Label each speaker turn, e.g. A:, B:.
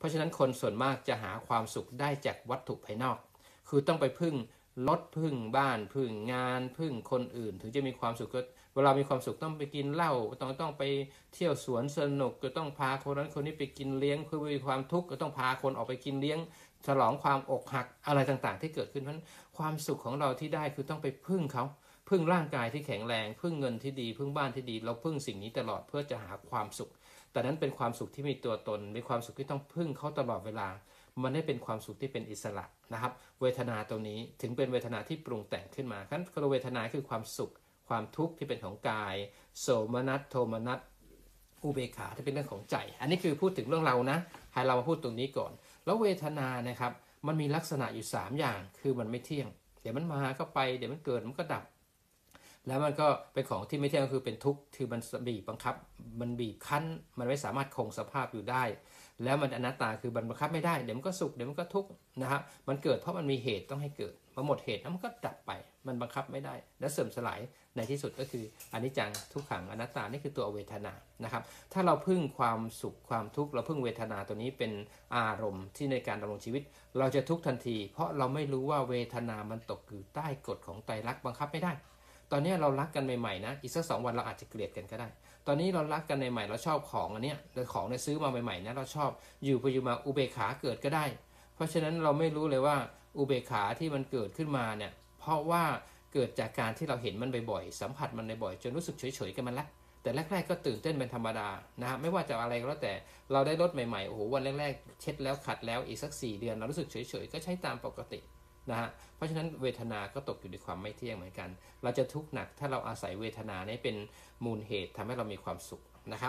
A: เพราะฉะนั้นคนส่วนมากจะหาความสุขได้จากวัตถุภายนอก คือต้องไปพึ่งรถพึ่งบ้านพึ่งงานพึ่งคนอื่น ถึงจะมีความสุขก็เวลามีความสุขต้องไปกินเหล้าต้องต้องไปเที่ยวสวนสนุกก็ต้องพาคนนั้นคนนี้ไปกินเลี้ยงเพื่อมีความทุกข์ก็ต้องพาคนออกไปกินเลี้ยง ฉลองความอกหักอะไรต่างๆ ที่เกิดขึ้นเพราะฉะนั้นความสุขของเราที่ได้คือต้องไปพึ่งเขา พึ่งร่างกายที่แข็งแรง พึ่งเงินที่ดี พึ่งบ้านที่ดี เราพึ่งสิ่งนี้ตลอดเพื่อจะหาความสุข แต่นั้นเป็นความสุขที่มีตัวตน มีความสุขที่ต้องพึ่งเขาตลอดเวลา มันได้เป็นความสุขที่เป็นอิสระนะครับ เวทนาตรงนี้ถึงเป็นเวทนาที่ปรุงแต่งขึ้นมาขั้นเวทนาคือความสุข ความทุกข์ที่เป็นของกาย โสมนัสโทมนัสอุเบกขาที่เป็นเรื่องของใจ อันนี้คือพูดถึงเรื่องเรานะ ให้เรามาพูดตรงนี้ก่อน แล้วเวทนานะครับ มันมีลักษณะอยู่ 3 อย่าง คือมันไม่เที่ยง เดี๋ยวมันมาก็ไป เดี๋ยวมันเกิดมันก็ดับ แล้วมันก็เป็นของที่ไม่เที่ยงคือเป็นทุกข์คือมันบีบบังคับ มันบีบคั้น มันไม่สามารถคงสภาพอยู่ได้ แล้วมันอนัตตาคือมันบังคับไม่ได้เดี๋ยวมันก็สุขเดี๋ยวมันก็ทุกข์นะครับมันเกิดเพราะมันมีเหตุต้องให้เกิดพอหมดเหตุแล้วมันก็ดับไป มันบังคับไม่ได้ และเสื่อมสลายในที่สุดก็คืออนิจจังทุกขังอนัตตานี่คือตัวเวทนานะครับ ถ้าเราพึ่งความสุขความทุกข์เราพึ่งเวทนาตัวนี้เป็นอารมณ์ที่ในการดำรงชีวิต เราจะทุกข์ทันที เพราะเราไม่รู้ว่าเวทนามันตกอยู่ใต้กฎของไตรลักษณ์บังคับไม่ได้ ตอนนี้เรารักกันใหม่ๆนะ อีกสักสองวันเราอาจจะเกลียดกันก็ได้ ตอนนี้เรารักกันใหม่ๆเราชอบของอันเนี้ยแต่ของเนี่ยซื้อมาใหม่ๆนะเราชอบอยู่ไปอยู่มาอุเบกขาเกิดก็ได้ เพราะฉะนั้นเราไม่รู้เลยว่าอุเบกขาที่มันเกิดขึ้นมาเนี่ยเพราะว่าเกิดจากการที่เราเห็นมันบ่อยๆสัมผัสมันบ่อยๆจนรู้สึกเฉยๆกับมันละแต่แรกๆก็ตื่นเต้นเป็นธรรมดานะฮะไม่ว่าจะอะไรก็แล้วแต่เราได้รถใหม่ๆโอ้โหวันแรกๆเช็ดแล้วขัดแล้วอีกสัก 4 เดือนเรารู้สึกเฉยๆก็ใช้ตามปกติ นะฮะเพราะฉะนั้นเวทนาก็ตกอยู่ในความไม่เที่ยงเหมือนกัน เราจะทุกข์หนักถ้าเราอาศัยเวทนานี้เป็นมูลเหตุทำให้เรามีความสุขนะครับ